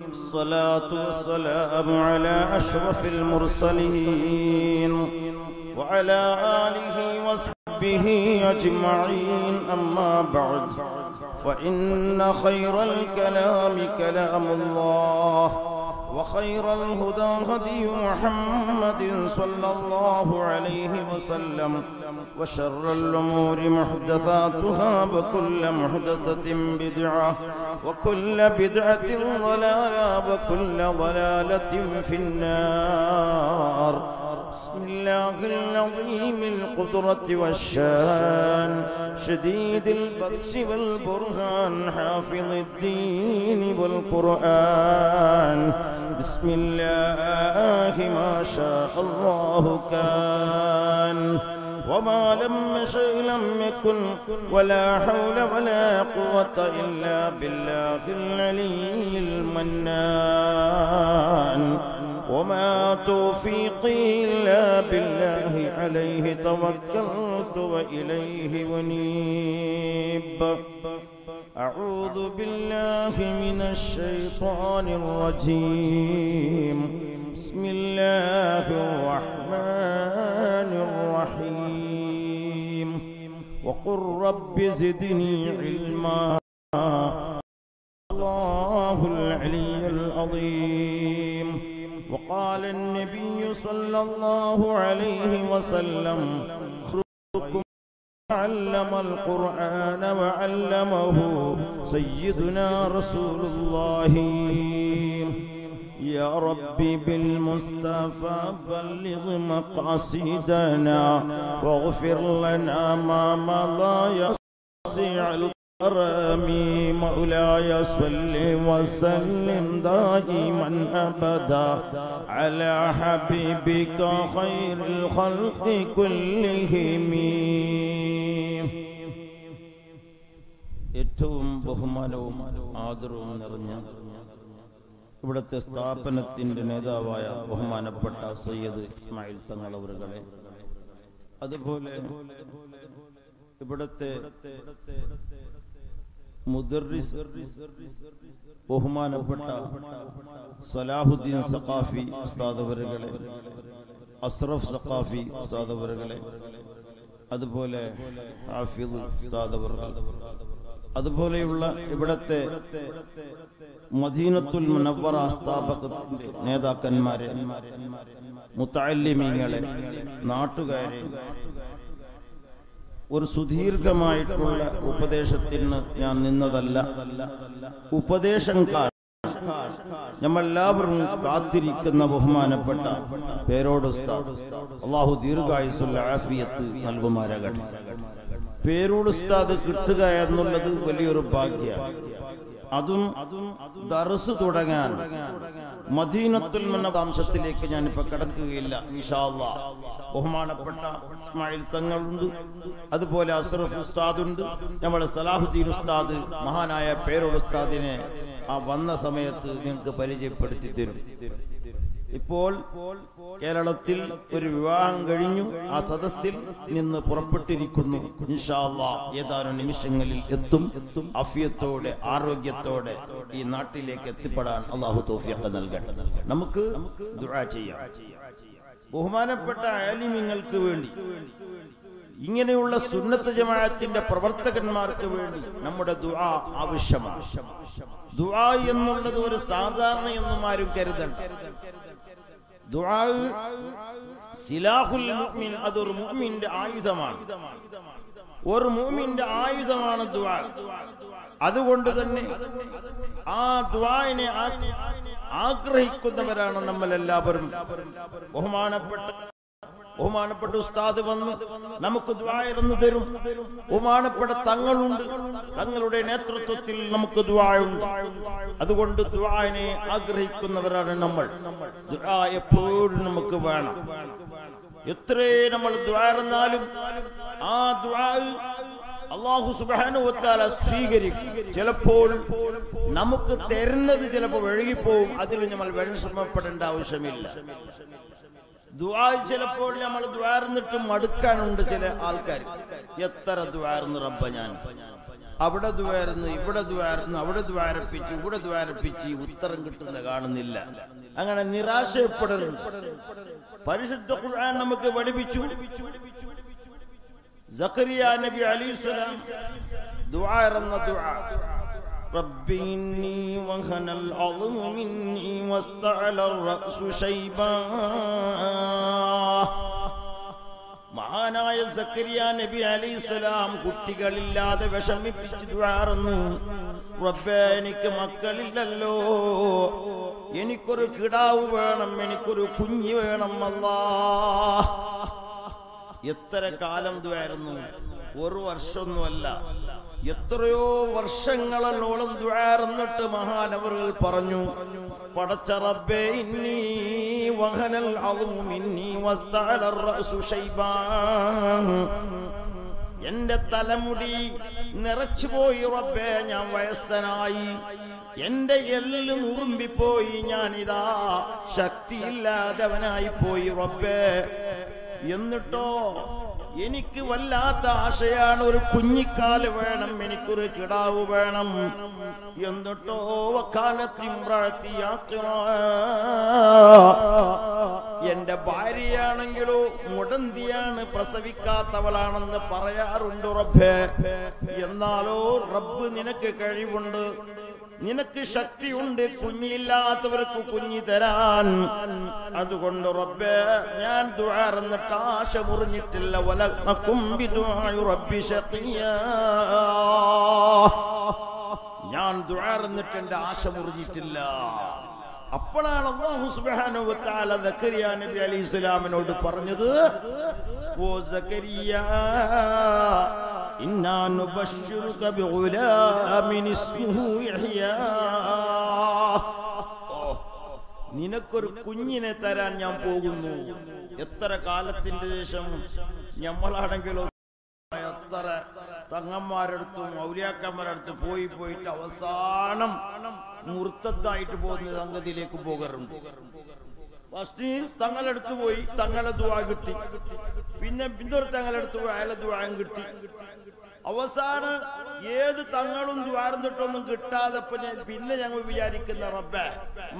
الصلاة والسلام على أشرف المرسلين وعلى آله وصحبه أجمعين. أما بعد فإن خير الكلام كلام الله. وخير الهدى هدي محمد صلى الله عليه وسلم وشر الأمور محدثاتها وكل محدثة بدعة وكل بدعة ضلالة وكل ضلالة في النار بسم الله العظيم القدرة والشان شديد البطش والبرهان حافظ الدين والقرآن. بسم الله ما شاء الله كان. وما لم يشأ لم يكن ولا حول ولا قوة إلا بالله العلي المنان. وما توفيقي إلا بالله عليه توكلت وإليه ونيب أعوذ بالله من الشيطان الرجيم. بسم الله الرحمن الرحيم. وقل رب زدني علما. الله عليه وسلم خيركم علم القرآن وعلمه سيدنا رسول الله يا ربي بالمصطفى بلغ مقاصدنا واغفر لنا ما مضى يصيع الكرم مولاي صل وسلم دائما ابدا على حبيبك خير الخلق كلهم ഏറ്റവും ബഹുമാനവും ആദരവും നിറഞ്ഞ ഇവിടുത്തെ സ്ഥാപനത്തിന്റെ നേതാവായ ബഹുമാനപ്പെട്ട സയ്യദ് ഇസ്മായിൽ തങ്ങൾ അവരുകളെ അതുപോലെ ഇവിടുത്തെ മുദർറിസ് ബഹുമാനപ്പെട്ട സലാഹുദ്ദീൻ സഖാഫി ഉസ്താദ് അവരുകളെ അസ്രഫ് സഖാഫി ഉസ്താദ് അതുപോലെ ഹാഫിദ് ഉസ്താദ് അതുപോലെയുള്ള ഇവിടത്തെ മദീനത്തുൽ മുനവറ സ്ഥാപകത്തിന്റെ നേതാക്കന്മാരെ മുത്തല്ലിമീങ്ങളെ നാട്ടുകാരെ ഒരു സുദീർഘമായിട്ടുള്ള ഉപദേശത്തിന് ഞാൻ നിന്നതല്ല. ഉപദേശം നമ്മളെല്ലാവരും കാത്തിരിക്കുന്ന ബഹുമാനപ്പെട്ട പേരോട് അള്ളാഹു ദീർഘായുസുല്ലാഫിയത്ത് നൽകുമാരാകട്ടെ. പേരോട് ഉസ്താദ് കിട്ടുക എന്നുള്ളത് വലിയൊരു ഭാഗ്യമാണ്. അതും ദർസ് തുടങ്ങാൻ. മദീനത്തുൽ മന്നതാംശത്തിലേക്ക് ഞാനിപ്പോ കിടക്കുകയില്ല ബഹുമാനപ്പെട്ട ഇസ്മായിൽ തങ്ങളുണ്ട്. അതുപോലെ അസ്രഫ് ഉസ്താദുണ്ട്. നമ്മളെ സലാഹുദ്ദീൻ ഉസ്താദ് മഹാനായ പേരോട് ഉസ്താദിനെ ആ വന്ന സമയത്ത് നിങ്ങൾക്ക് പരിചയപ്പെടുത്തി തരും. ഇപ്പോൾ കേരളത്തിൽ ഒരു വിവാഹം കഴിഞ്ഞു. ആ സദസ്സിൽ നിന്ന് പുറപ്പെട്ടിരിക്കുന്നു. ഏതാനും നിമിഷങ്ങളിൽ എത്തും. അഫിയത്തോടെ ആരോഗ്യത്തോടെ ഈ നാട്ടിലേക്ക് എത്തിപ്പെടാൻ അള്ളാഹു തോഫിയൊക്കെ നൽകട്ടെ. നമുക്ക് ചെയ്യാം. ബഹുമാനപ്പെട്ട ആലിമ്യങ്ങൾക്ക് വേണ്ടി ഇങ്ങനെയുള്ള സുന്നത്ത് ജമാഅത്തിന്റെ പ്രവർത്തകന്മാർക്ക് വേണ്ടി നമ്മുടെ ദുആ ആവശ്യമാണ്. ദുആ എന്നുള്ളത് ഒരു സാധാരണ എന്നും ആരും കരുതണ്ട. സിലാഹുൽ മുഅ്മിൻ അതൊരു മുഅ്മിന്റെ ആയുധമാണ്. ഒരു മുഅ്മിന്റെ ആയുധമാണ് ദുആ. അതുകൊണ്ട് തന്നെ ആ ദ്വായനെ ആഗ്രഹിക്കുന്നവരാണ് നമ്മൾ എല്ലാവരും ബഹുമാനപ്പെട്ട ബഹുമാനപ്പെട്ട ഉസ്താദ് വന്ന് നമുക്ക് ദ്വായർന്ന് തരും. ബഹുമാനപ്പെട്ട തങ്ങളുണ്ട്. തങ്ങളുടെ നേതൃത്വത്തിൽ നമുക്ക് ദ്വായുണ്ട് അതുകൊണ്ട് ദ്വായനെ ആഗ്രഹിക്കുന്നവരാണ് നമ്മൾ. ദ്വാ എപ്പോഴും നമുക്ക് വേണം. എത്രേ നമ്മൾ ദ്വാരന്നാലും ആ ദ്വാ അള്ളാഹു സുബാനുവത്താല സ്വീകരിക്കും. ചിലപ്പോൾ നമുക്ക് തരുന്നത് ചിലപ്പോൾ വഴുകിപ്പോവും. അതിൽ നമ്മൾ വിഷമപ്പെടേണ്ട ആവശ്യമില്ല. ദുആ ചിലപ്പോൾ നമ്മൾ ദ്വാർന്നിട്ട് മടുക്കാനുണ്ട് ചില ആൾക്കാർ. എത്ര ദ്വാർന്ന് റബ്ബ ഞാൻ. അവിടെ ദ്വാരന്ന് ഇവിടെ ദ്വാരന്ന് അവിടെ ദ്വാരപ്പിച്ച് ഇവിടെ ദ്വാരപ്പിച്ച് ഉത്തരം കിട്ടുന്ന കാണുന്നില്ല. അങ്ങനെ നിരാശയപ്പെടലുണ്ട് പരിശുദ്ധ ഖുർആൻ നമുക്ക് പഠിപ്പിച്ചു. സക്കരിയ നബി അലൈഹി ദുആ എന്ന ദുആ. رب إني وهن العظم مني واستعلى الرأس شيبا മഹാനായ സക്കരിയ നബി അലൈഹിസ്സലാം കുട്ടികളില്ലാതെ വിഷമിപ്പിച്ച് ദുആറുന്നു റബ്ബേ എനിക്ക് മക്കളില്ലല്ലോ എനിക്കൊരു കിടാവ് വേണം എനിക്കൊരു കുഞ്ഞ് വേണം അല്ലാ എത്ര കാലം ദ്വാരുന്നു ഒരു വർഷമൊന്നുമല്ല എത്രയോ വർഷങ്ങളോളം ദ്വാർന്നിട്ട് മഹാനവറുകൾ പറഞ്ഞു പടച്ച റബ്ബേ ഇന്നി വഹനൽ റഅസു എന്റെ തലമുടി നിറച്ചുപോയി റബ്ബേ ഞാൻ വയസ്സനായി. എന്റെ എല്ല് നുറുമ്പിപ്പോയി ഞാനിതാ ശക്തിയില്ലാത്തവനായി പോയി റബ്ബേ. എന്നിട്ടോ എനിക്ക് വല്ലാത്ത ആശയാണ്. ഒരു കുഞ്ഞിക്കാൽ വേണം എനിക്കൊരു കിടാവ് വേണം. എന്നിട്ടോ എന്റെ ഭാര്യയാണെങ്കിലോ മുടന്തിയാണ് പ്രസവിക്കാത്തവളാണെന്ന് പറയാറുണ്ട് റബ്ബേ എന്നാലോ റബ്ബ് നിനക്ക് കഴിവുണ്ട്. നിനക്ക് ശക്തിയുണ്ട് കുഞ്ഞില്ലാത്തവർക്ക് കുഞ്ഞി തരാൻ. അതുകൊണ്ട് റബ്ബേ ഞാൻ ദുആർന്നിട്ട് ആശ മുറിഞ്ഞിട്ടില്ല ഞാൻ ദുആർന്നിട്ട് എന്റെ ആശ മുറിഞ്ഞിട്ടില്ല അപ്പോഴാണ് അല്ലാഹു സുബ്ഹാനഹു വ തആല സക്കരിയ നബി അലൈഹി സ്വലാമിനോട് പറഞ്ഞത് ഓ സക്കരിയ ഇന്നാ نبشرك بغلام اسمه يحيى. നിനക്കൊരു കുഞ്ഞിനെ തരാൻ ഞാൻ പോകുന്നു. എത്ര കാലത്തിന്റെ ശേഷം ഞമ്മളാണെങ്കിലോ എത്ര തങ്ങന്മാരടുത്തും ഔലിയാക്കന്മാരടുത്ത് പോയി പോയിട്ട് അവസാനം മുർത്തത്തായിട്ട് പോകുന്ന സംഗതിയിലേക്ക് പോകാറുണ്ട്. ഫസ്റ്റ് തങ്ങളെടുത്ത് പോയി തങ്ങളെ ദുവാ കിട്ടി. പിന്നെ പിന്തുടർ തങ്ങളെടുത്ത് പോയി അയാളെ ദുവാൻ കിട്ടി. അവസാനം ഏത് തങ്ങളും ദ്വാരന്നിട്ടൊന്നും കിട്ടാതെ ഇപ്പൊ ഞാൻ- പിന്നെ ഞങ്ങൾ വിചാരിക്കുന്ന റബ്ബെ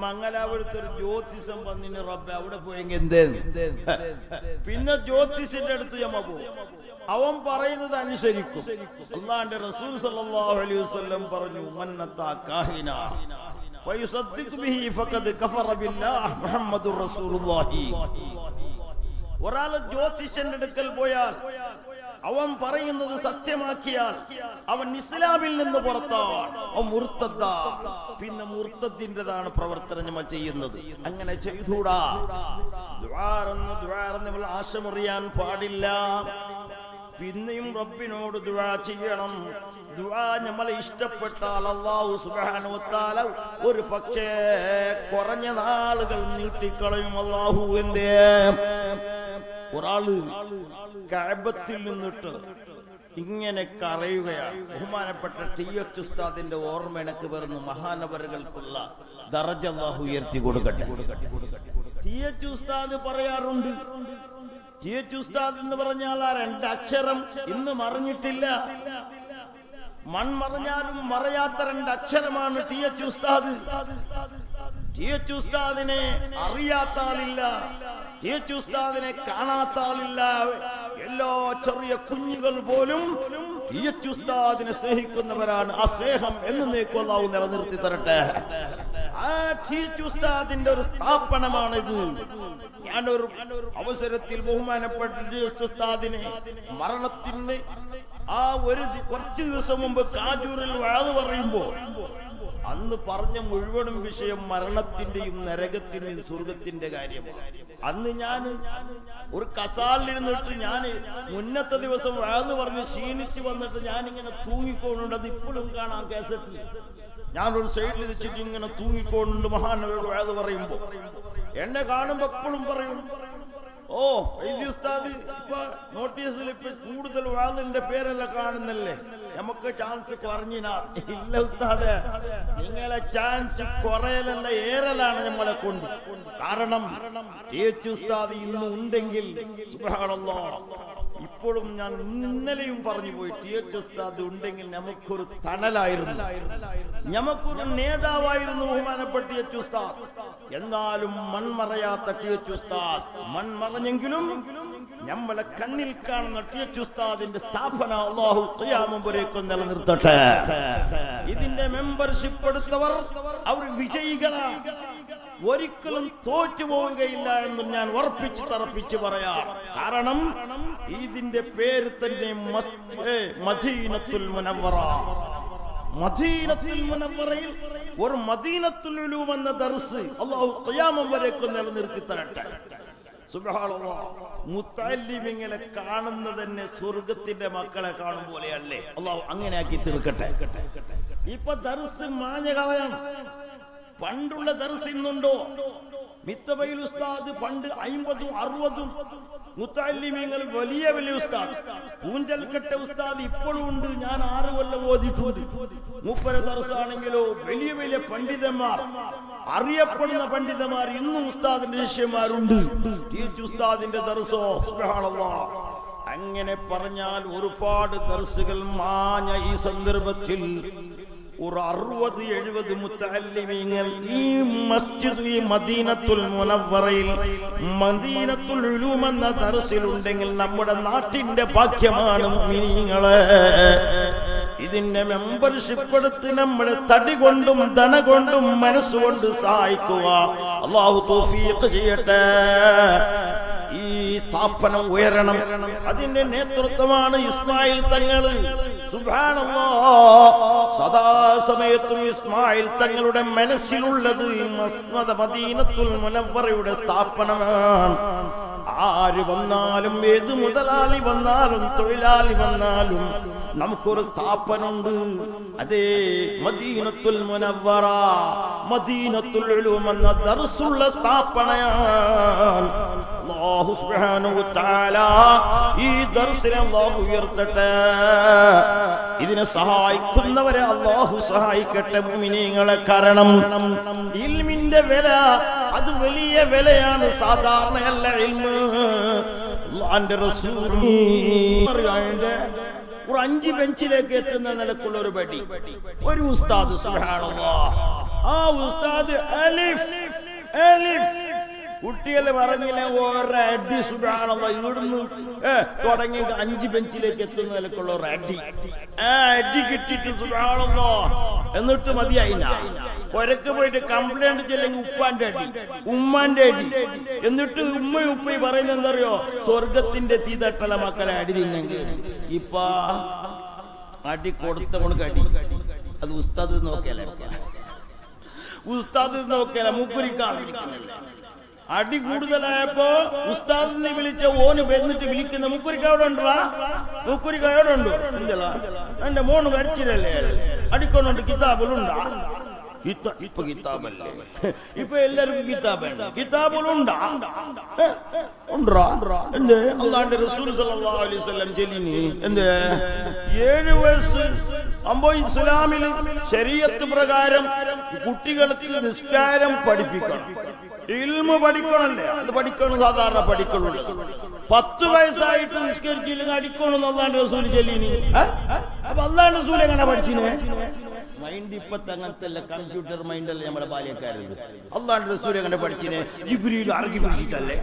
മംഗലാപുരത്ത് ഒരു ജ്യോതിഷം വന്നിന് റബ്ബെ അവിടെ പോയെങ്കിൽ എന്തേ പിന്നെ ജ്യോതിഷിന്റെ അടുത്ത് ഞമ്മ പോകും അവൻ പറയുന്നത് അനുസരിക്കും അള്ളാന്റെ റസൂൽ സല്ലല്ലാഹു അലൈഹി വസല്ലം പറഞ്ഞു മന്നത്താ കാഹിന فيصدق به فقد كفر بالله محمد رسول الله ഒരാള് ജ്യോതിഷന്റെ അടുക്കൽ പോയാൽ അവൻ പറയുന്നത് സത്യമാക്കിയാൽ അവൻ ഇസ്ലാമിൽ നിന്ന് പുറത്താണ് അവൻ പിന്നെ മുർത്തത്തിന്റെതാണ് പ്രവർത്തനം ചെയ്യുന്നത്. അങ്ങനെ ചെയ്തൂടാ ആശമുറിയാൻ പാടില്ല. പിന്നെയും റബ്ബിനോട് ദുആ ചെയ്യണം. ദുആ നമ്മളെ ഇഷ്ടപ്പെട്ടാൽ അല്ലാഹു സുബ്ഹാനഹു ഒരു പക്ഷേ കുറഞ്ഞ നാളുകൾ നീട്ടിക്കളയും അല്ലാഹു എന്തേ? ഒരാൾ കഴബത്തിൽ നിന്നിട്ട് ഇങ്ങനെ കറയുകയാണ് ബഹുമാനപ്പെട്ട ടി എച്ച് ഉസ്താദിന്റെ ഓർമ്മ എനിക്ക് വരുന്നു. മഹാനവറുകൾക്കുള്ള ദറജ അല്ലാഹു ഉയർത്തി കൊടുക്കട്ടെ. ടി എച്ച് ഉസ്താദ് പറയാറുണ്ട്. ടി എച്ച് ഉസ്താദ് എന്ന് പറഞ്ഞാൽ ആ രണ്ടക്ഷരം ഇന്ന് മറിഞ്ഞിട്ടില്ല. മൺമറഞ്ഞാലും മറയാത്ത രണ്ടക്ഷരമാണ് T H Usthad. T H ഉസ്താദിനെ അറിയാത്ത ആളില്ല. ടി എച്ച് ഉസ്താദിനെ കാണാത്ത എല്ലാ ചെറിയ കുഞ്ഞുകൾ പോലും ഉസ്താദിനെ സ്നേഹിക്കുന്നവരാണ്. ആ സ്നേഹം എന്നേക്കും അള്ളാഹു നിലനിർത്തി തരട്ടെ. ആ ഉസ്താദിന്റെ ഒരു സ്ഥാപനമാണിത്. ഞാനൊരു അവസരത്തിൽ ബഹുമാനപ്പെട്ട ഉസ്താദിനെ മരണത്തിന് ആ ഒരു കുറച്ച് ദിവസം മുമ്പ് കാജൂറിൽ വഴത് പറയുമ്പോ അന്ന് പറഞ്ഞ മുഴുവനും വിഷയം മരണത്തിന്റെയും നരകത്തിന്റെയും സ്വർഗത്തിന്റെ കാര്യമാണ്. അന്ന് ഞാൻ ഒരു കസാലിരുന്നിട്ട് ഞാൻ മുന്നത്തെ ദിവസം വഴന്ന് പറഞ്ഞ് ക്ഷീണിച്ചു വന്നിട്ട് ഞാൻ ഇങ്ങനെ തൂങ്ങിക്കോണുണ്ട്. അത് ഇപ്പോഴും കാണാം കേസറ്റിൽ ഞാനൊരു സൈഡിൽ വെച്ചിട്ട് ഇങ്ങനെ തൂങ്ങിക്കോണുണ്ട് മഹാനവരോട് വഴന്ന് പറയുമ്പോ. എന്നെ കാണുമ്പോ എപ്പോഴും പറയും ഓ ഫൈസി ഉസ്താദ് ഇപ്പൊ നോട്ടീസിൽ ഇപ്പൊ കൂടുതൽ വാതിന്റെ പേരെല്ലാം കാണുന്നല്ലേ? നമുക്ക് ചാൻസ് കുറഞ്ഞിനാ ഇല്ല ഉസ്താദ് നിങ്ങളെ ചാൻസ് കുറയലല്ല ഏറലാണ് നമ്മളെ കൊണ്ട്. കാരണം ഉസ്താദ് ഇന്ന് ഉണ്ടെങ്കിൽ ഇപ്പോഴും ഞാൻ ഇന്നലെയും പറഞ്ഞു പോയി ടി എച്ച് ഉസ്താദ് ഉണ്ടെങ്കിൽ നമുക്കൊരു തണലായിരുന്നു. നമുക്കൊരു നേതാവായിരുന്നു ബഹുമാനപ്പെട്ട ടി എച്ച് ഉസ്താദ്. എന്നാലും മൺമറയാത്ത ടി എച്ച് ഉസ്താദ്. മൺമറഞ്ഞെങ്കിലും നമ്മളെ കണ്ണിൽ കാണുന്ന ടി എച്ച് സ്ഥാപന അള്ളാഹു നിലനിർത്തട്ടെ. ഇതിന്റെ മെമ്പർഷിപ്പ് എടുത്തവർ അവർ വിജയികളാണ് ഒരിക്കലും തോറ്റു പോവുകയില്ല എന്ന് ഞാൻ ഉറപ്പിച്ച് തറപ്പിച്ച് പറയാം. കാരണം ഇതിന്റെ പേര് തന്നെ മദീനത്തുൽ മുനവ്വറ. മദീനത്തുൽ ഒരു മദീനത്തുൽ എന്ന ദർസ് അള്ളാഹു ഖിയാമം വരേക്കും നിലനിർത്തി തരട്ടെ. സുബ്ഹാനല്ലാഹ്. മുത്തല്ലിമിങ്ങളെ കാണുന്നത് തന്നെ സ്വർഗത്തിന്റെ മക്കളെ കാണും പോലെയല്ലേ? അള്ളാഹു അങ്ങനെ ആക്കി തീർക്കട്ടെ. ഇപ്പൊ ദർസ് മാഞ്ഞ കാലയാണ് പണ്ടുള്ള ദർസ് ഇന്നുണ്ടോ? മിത്തബൈൽ ഉസ്താദ് പണ്ട് അയിമ്പതും അറുപതും മുത്താലിമീങ്ങൾ വലിയ വലിയ ഉസ്താദ്. പൂഞ്ചൽക്കട്ട ഉസ്താദ് ഇപ്പോഴും ഉണ്ട്. ഞാൻ ആറ് കൊല്ലം ഓദിച്ചുണ്ട് മുപ്പര ദർസാണെങ്കിലോ വലിയ വലിയ പണ്ഡിതന്മാർ അറിയപ്പെടുന്ന പണ്ഡിതന്മാർ ഇന്നും ഉസ്താദിന്റെ ശിഷ്യന്മാരുണ്ട്. ഉസ്താദിന്റെ ദർസോ. അങ്ങനെ പറഞ്ഞാൽ ഒരുപാട് ദർസുകൾ മാഞ്ഞ ഈ സന്ദർഭത്തിൽ ഒരു അറുപത് എഴുപത് മുത്തല്ലിമീങ്ങൾ ഈ മസ്ജിദ് ഈ മദീനത്തുൽ മുനവ്വറയിൽ മദീനത്തുൽ ഉലൂം എന്ന ദർസിലുണ്ടെങ്കിൽ നമ്മുടെ നാട്ടിന്റെ ഭാഗ്യമാണ് മീനിങ്ങൾ ഇതിന്റെ മെമ്പർഷിപ്പ് എടുത്ത് നമ്മളെ തടി കൊണ്ടും ധന കൊണ്ടും മനസ്സുകൊണ്ട് സഹായിക്കുക. അള്ളാഹു തൗഫീഖ് ചെയ്യട്ടെ. ഈ സ്ഥാപനം ഉയരണം. അതിന്റെ നേതൃത്വമാണ് ഇസ്മായിൽ തങ്ങൾ. സദാസമയത്തും ഇസ്മായിൽ തങ്ങളുടെ മനസ്സിലുള്ളത് മദീനത്തുൽ മുനവറയുടെ സ്ഥാപനമാണ്. ആര് വന്നാലും ഏത് മുതലാളി വന്നാലും തൊഴിലാളി വന്നാലും നമുക്കൊരു സ്ഥാപനമുണ്ട്. അതേ മദീനത്തുൽ മുനവ്വറ. മദീനത്തുൽ ഉലൂം എന്ന ദർസുള്ള സ്ഥാപനയാണ്. അല്ലാഹു സുബ്ഹാനഹു തആല ഈ ദർസിനെ അല്ലാഹു ഉയർത്തട്ടെ. ഇതിനെ സഹായിക്കുന്നവരെ അല്ലാഹു സഹായിക്കട്ടെ മുഅ്മിനീങ്ങളെ കാരണം. ഇൽമിന്റെ വില അത് വലിയ വിലയാണ് സാധാരണയല്ല ഒരു അഞ്ച് ബെഞ്ചിലേക്ക് എത്തുന്ന നിലക്കുള്ള ഒരു പടി. ഒരു ഉസ്താദ് സുബ്ഹാനല്ലാഹ് ആ ഉസ്താദ് അലിഫ് അലിഫ്. കുട്ടികളെ പറഞ്ഞില്ല ഒരടി സുഖാണല്ലോ ഇവിടുന്ന് തുടങ്ങി അഞ്ച് ബെഞ്ചിലേക്ക് എത്തുന്ന നിലക്കുള്ള ഒരു അടി ആ അടി കിട്ടിയിട്ട് സുഖാണല്ലോ എന്നിട്ട് മതിയായില്ല. ഒരക്ക് പോയിട്ട് കംപ്ലൈന്റ് ചെല്ലെങ്കിൽ ഉപ്പാന്റെ അടി ഉമ്മാന്റെ അടി. എന്നിട്ട് ഉമ്മയും ഉപ്പയും പറയുന്നത് എന്തറിയോ സ്വർഗത്തിന്റെ തീതട്ടല മക്കളെ അടി തിന്നെങ്കിൽ ഇപ്പ അടി കൊടുത്തവണക്ക് അടി. അത് ഉസ്താദ് നോക്കിയാലേ. ഉസ്താദ് നോക്കിയാലേ മുക്കുരിക്കാതിരിക്കുന്നില്ല അടി കൂടുതലായപ്പോ ഉസ്താദിനെ വിളിച്ച ഓന് വെന്നിട്ട് വിളിക്കുന്ന മുക്കുരിക്ക അവിടെ ഉണ്ടോ മുക്കുരിക്ക എവിടെ ഉണ്ടോ? ഇല്ലല്ലോ എന്റെ മോണ് വരച്ചില്ലല്ലേ? അടിക്കൊണ്ടുണ്ട് കിതാബിലുണ്ടാ ഇപ്പൊ കിതാബല്ലേ. ഇപ്പൊ എല്ലാവർക്കും കിതാബ് കിതാബിലുണ്ടാ ഉണ്ടോ? എന്ത്? അള്ളാന്റെ റസൂൽ സല്ലല്ലാഹു അലൈഹി വസല്ലം ചെല്ലിനി. എന്ത്? ഏഴ് വയസ്സ് അമ്പോ ഇസ്ലാമിൽ ശരീഅത്ത് പ്രകാരം കുട്ടികൾക്ക് നിസ്കാരം പഠിപ്പിക്കണം. ഇൽമ പഠിക്കണല്ലേ? അത് പഠിക്കണം സാധാരണ പഠിക്കണുള്ളത്. പത്ത് വയസ്സായിട്ട് നിഷ്കരിച്ചില്ലെങ്കിൽ അടിക്കണമെന്ന് അള്ളാന്റെ റസൂൽ ചെല്ലിനി? അപ്പൊ അള്ളാന്റെ റസൂൽ എങ്ങനെ പഠിച്ചിനെ? മൈൻഡ് ഇപ്പത്തെ അങ്ങനത്തെ കമ്പ്യൂട്ടർ മൈൻഡ് അല്ലേ നമ്മുടെ ബാല്യക്കാരത്. അള്ളാന്റെ റസൂൽ എങ്ങനെ പഠിച്ചിനെ? ജിബ്രീൽ അറക്കി പിടിച്ചിട്ടല്ലേ.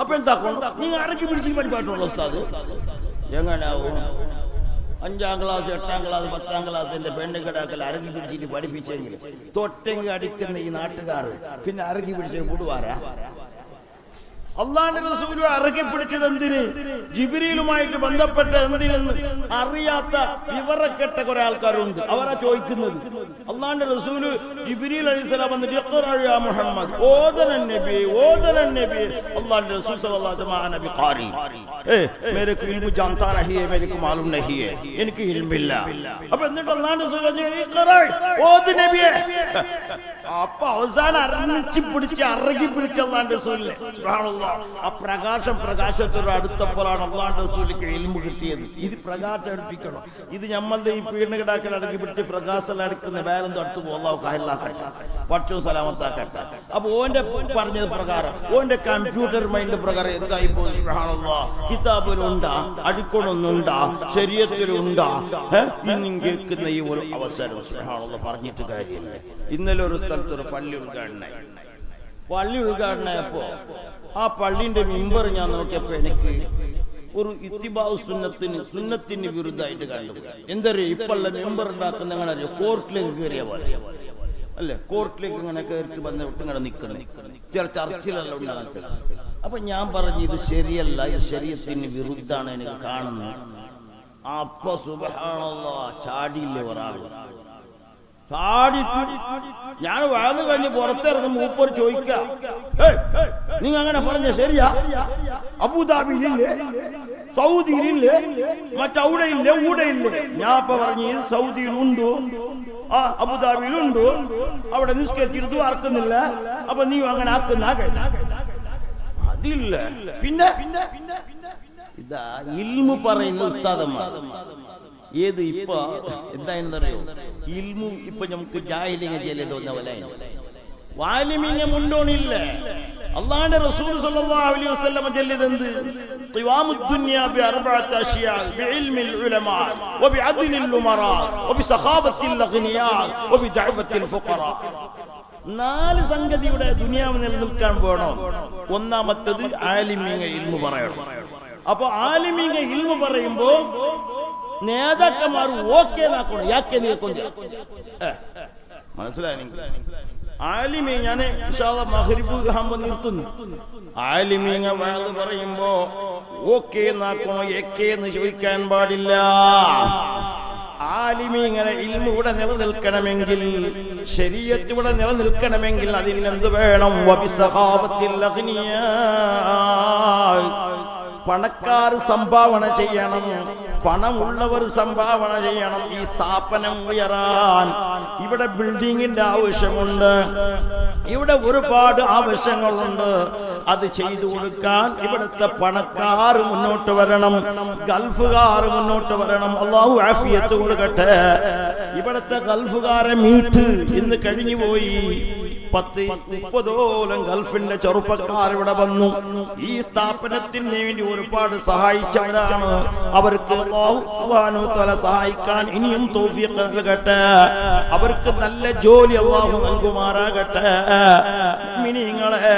അപ്പൊ എന്താക്കണം നിങ്ങൾ അറക്കി പിടിച്ചിട്ട് പഠിപ്പാട്ടുള്ള ഉസ്താദ്? എങ്ങനാവും? അഞ്ചാം ക്ലാസ് എട്ടാം ക്ലാസ് പത്താം ക്ലാസ് എന്റെ പെണ്ണുകിടാക്കൽ അരക്കി പിടിച്ചിട്ട് പഠിപ്പിച്ചെങ്കിൽ തൊട്ടെങ്കിൽ അടിക്കുന്ന ഈ നാട്ടുകാർ പിന്നെ അരക്കി പിടിച്ച് കൂടുവാരാ അള്ളാന്റെ റസൂലു ഇറക്കി പിടിച്ചത് എന്തിന്? ജിബിരിയിലുമായിട്ട് ബന്ധപ്പെട്ട എന്തിനെന്ന് അറിയാത്ത വിവരക്കെട്ട കുറെ ആൾക്കാരുണ്ട്. അവരാ ചോദിക്കുന്നത്. അള്ളാന്റെ റസൂൽ ജിബിരിയിൽ അലൈഹിസ്സലാം വന്നിട്ട് "ഇഖ്റഅ യാ മുഹമ്മദ് ഓതനൻ നബി ഓതനൻ നബി. അള്ളാന്റെ റസൂൽ സല്ലല്ലാഹു അലൈഹി നബി ഖാരി ഏ മേരക്ക് ഇൽമു ജാൻതാ നഹി ഹൈ മേരെ കോ മാലൂം നഹി ഹൈ എനിക്ക് ഇൽമില്ല. അപ്പൊ എന്നിട്ട് അള്ളാന്റെ റസൂൽ പറഞ്ഞു, "ഇഖ്റഅ ഓദ് നബിയെ. അപ്പോൾ അവസാനം അറിഞ്ഞു പിടിച്ച് അറകി പിടിച്ച അള്ളാന്റെ റസൂലിനെ. സുബ്ഹാനല്ലാഹ് ആ പ്രകാശം പ്രകാശത്തോട് അടുത്തപ്പോഴാണ് അള്ളാഹ് റസൂലിക്ക് എൽമു കിട്ടിയത്. ഇത് പ്രകാശം അടുപ്പിക്കണം. ഇത് നമ്മളുടെ ഈ പീഡനകിടാക്കൾ അടക്കി പിടിച്ച് പ്രകാശം അടുക്കുന്ന വേറെന്തോ അടുത്ത് പോകാവോ പക്ഷോ സലാമത്താക്കട്ടെ. അപ്പൊ ഓന്റെ പറഞ്ഞത് പ്രകാരം. ഓന്റെ കമ്പ്യൂട്ടർ മൈൻഡ് പ്രകാരം എന്തായി പോയി. കിതാബിലുണ്ടാ അടിക്കണമൊന്നുണ്ടാ ശരീരത്തിലുണ്ടാ ഇന്നും കേൾക്കുന്ന ഈ ഒരു അവസരം. പറഞ്ഞിട്ട് കാര്യമില്ല. ഇന്നലെ ഒരു സ്ഥലത്ത് ഒരു പള്ളി ഉദ്ഘാടനം പള്ളി ഉദ്ഘാടനമായപ്പോ ആ പള്ളിന്റെ മിമ്പർ ഞാൻ നോക്കിയപ്പോ എനിക്ക് ഒരു ഇത്തിബാവ് സുന്നത്തിന് സുന്നത്തിന് വിരുദ്ധമായിട്ട് കണ്ടു എന്തറിയോ? ഇപ്പള്ള മെമ്പർ ഉണ്ടാക്കുന്ന അറിയോ? കോർട്ടിലേക്ക് കയറിയ പോലെ. അല്ലെ? കോർട്ടിലേക്ക് ഇങ്ങനെ കയറിട്ട് വന്ന ഇങ്ങനെ നിൽക്കുന്നു ചില ചർച്ചിലല്ല അപ്പൊ ഞാൻ പറഞ്ഞു ഇത് ശരിയല്ല ഇത് ശരീരത്തിന് വിരുദ്ധാണ് എനിക്ക് കാണുന്നത് അപ്പൊ സുബഹാണല്ലോ ചാടിയില്ലേ ഒരാൾ ചാടിട്ട് ഞാൻ വഴന്നു കഴിഞ്ഞ് പുറത്തിറങ്ങി മൂപ്പർ ചോദിക്ക. നിങ്ങൾ അങ്ങനെ പറഞ്ഞ ശരിയാ? അബുദാബിയിലില്ലേ? സൗദിയിലില്ലേ? മറ്റവിടെ ഇല്ലേ ഊടെ ഇല്ലേ ഞാൻ ഇപ്പൊ പറഞ്ഞു ഇത് സൗദിയിലുണ്ട്. ആ അബുദാബിയിലുണ്ട്. അവിടെ നിസ്കരിച്ചിരുന്നു അറക്കുന്നില്ല. അപ്പൊ നീ അങ്ങനെ ആക്കുന്ന അതില്ല. പിന്നെ ഇതാ ഇൽമു പറയുന്ന ഉസ്താദന്മാർ. ഏത് ഇപ്പൊ എന്തായെന്നറിയോ ഇൽമു ഇപ്പൊ നമുക്ക് ജാഹിലിംഗ ജയിലെ തോന്നുന്ന പോലെ വാലിമിങ്ങ മുണ്ടോണില്ല അള്ളാന്റെ റസൂൽ സല്ലല്ലാഹു അലൈഹി വസല്ലം ചൊല്ലിയതെന്ത് قوام الدنيا بأربعة أشياء بعلم العلماء وبعدل الأمراء وبسخافة الأغنياء وبدعوة الفقراء നാല് സംഗതിയുടെ ദുനിയാവ് നിലനിൽക്കാൻ വേണം ഒന്നാമത്തത് ആലിമീങ്ങ ഇൽമു പറയണം അപ്പൊ ആലിമീങ്ങ ഇൽമു പറയുമ്പോ നേതാക്കന്മാർ ഓക്കെ നാക്കണം യാക്കെ നീക്കൊണ്ട മനസ്സിലായി ആലിമി ഞാൻ മഹരിബ് ആകുമ്പോ നിർത്തുന്നു ആലിമീങ്ങ വേണമെന്ന് പറയുമ്പോ ഓക്കെ നാക്കണോ എക്കെ എന്ന് ചോദിക്കാൻ പാടില്ല. ആലിമീങ്ങനെ ഇൽമ ഇവിടെ നിലനിൽക്കണമെങ്കിൽ ശരീരത്ത് ഇവിടെ നിലനിൽക്കണമെങ്കിൽ അതിന് എന്ത് വേണം പണക്കാർ സംഭാവന ചെയ്യണം. പണമുള്ളവർ സംഭാവന ചെയ്യണം. ഈ സ്ഥാപനം ഉയരാൻ ഇവിടെ ബിൽഡിങ്ങിന്റെ ആവശ്യമുണ്ട്. ഇവിടെ ഒരുപാട് ആവശ്യങ്ങളുണ്ട്. അത് ചെയ്തു കൊടുക്കാൻ ഇവിടുത്തെ പണക്കാർ മുന്നോട്ട് വരണം. ഗൾഫുകാർ മുന്നോട്ട് വരണം. അള്ളാഹു ആഫിയത്ത് കൊടുക്കട്ടെ. ഇവിടുത്തെ ഗൾഫുകാരെ മീറ്റ് ഇന്ന് കഴിഞ്ഞു പോയി പത്ത് മുപ്പതോളം ഗൾഫിന്റെ ചെറുപ്പക്കാർ ഇവിടെ വന്നു. ഈ സ്ഥാപനത്തിന് വേണ്ടി ഒരുപാട് സഹായിച്ചവരാണ്. അവർക്ക് സഹായിക്കാൻ ഇനിയും തൗഫീഖ് നൽകട്ടെ. അവർക്ക് നല്ല ജോലി അള്ളാഹു നൽകുമാറാകട്ടെ. മിനിങ്ങളെ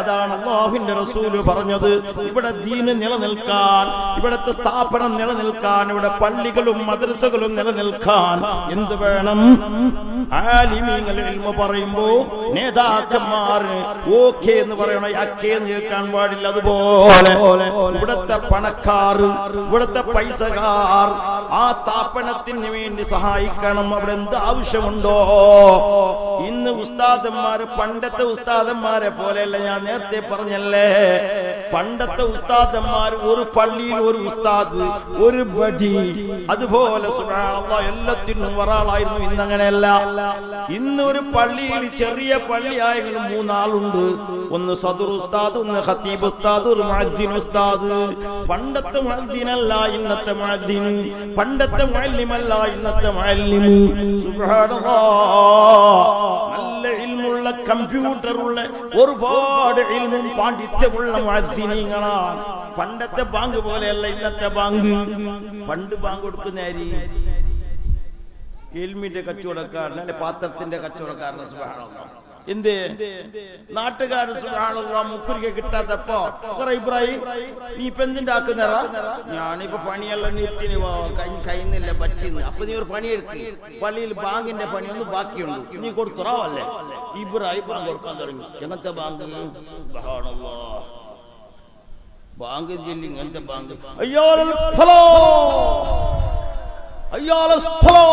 അതാണ് അള്ളാഹുവിന്റെ റസൂൽ പറഞ്ഞത്. ഇവിടെ ദീന് നിലനിൽക്കാൻ ഇവിടത്തെ സ്ഥാപനം നിലനിൽക്കാൻ ഇവിടെ പള്ളികളും മദ്രസകളും നിലനിൽക്കാൻ എന്ത് വേണം? ആലിമീങ്ങൾ പറയുമ്പോ നേതാക്കന്മാര് ഓക്കെ എന്ന് പറയണ യാക്കെ എന്ന് കേൾക്കാൻ പാടില്ല. അതുപോലെ ഇവിടത്തെ പണക്കാർ ഇവിടത്തെ പൈസകാർ ആ താപനത്തിന് വേണ്ടി സഹായിക്കണം. അവിടെ എന്ത് ആവശ്യമുണ്ടോ? ഇന്ന് ഉസ്താദന്മാര് പണ്ടത്തെ ഉസ്താദന്മാരെ പോലെയല്ല ഞാൻ നേരത്തെ പറഞ്ഞല്ലേ? പണ്ടത്തെ ഉസ്താദന്മാർ ഒരു പള്ളിയിൽ ഒരു ഉസ്താദ് ഒരു ബഡി അതുപോലെ എല്ലാത്തിനും ഒരാളായിരുന്നു. ഇന്ന് അങ്ങനെയല്ല ഇന്ന് ഒരു പള്ളിയിൽ ചെറിയ പള്ളിയായെങ്കിലും മൂന്നാളുണ്ട്. ഒന്ന് സദുർ ഉസ്താദ് ഒന്ന് ഹത്തീബ് ഉസ്താദ് ഒരു മഹദ്ദീൻ ഉസ്താദ്. പണ്ടത്തെ മഹദ്ദീനല്ല ഇന്നത്തെ മഹദ്ദീൻ പണ്ടത്തെ മുഅല്ലിമല്ല ഇന്നത്തെ മുഅല്ലിമ്. സുബ്ഹാനല്ലാഹ് കമ്പ്യൂട്ടറുള്ള ഒരുപാട് ഇൽമും പാണ്ഡിത്യമുള്ള മുഅദ്ദിനീങ്ങളാണ് പണ്ടത്തെ ബാങ്ക് പോലെയല്ല ഇന്നത്തെ ബാങ്ക്. പണ്ട് ബാങ്ക് കൊടുക്കുന്ന അരി എൽമിന്റെ കച്ചവടക്കാരൻ അല്ലെ പാത്രത്തിന്റെ കച്ചവടക്കാരൻ സുബ്ഹാനല്ലാഹ് എന്ത്? നാട്ടുകാർ മുക്കുരിക്ക് കിട്ടാത്തപ്പോ. ഇബ്രാഹിം നീ ഇപ്പൊ എന്തിന്റെ ഞാനിപ്പോ പണിയെല്ലാം നിർത്തിന് കൈന്നില്ല പറ്റിന്ന്. അപ്പൊ നീ ഒരു പണി എടുക്ക് പള്ളിയിൽ ബാങ്കിന്റെ പണി ഒന്ന് ബാക്കിയുണ്ട്. നീ കൊടുത്തുറാവല്ലേ ഇബ്രാഹിം ബാങ്ക് കൊടുക്കാൻ തുടങ്ങി. എങ്ങനത്തെ ബാങ്ക്? ബാങ്ക് ജില്ലി ഇങ്ങനത്തെ ബാങ്ക്. അയ്യോ സ്ഥലോ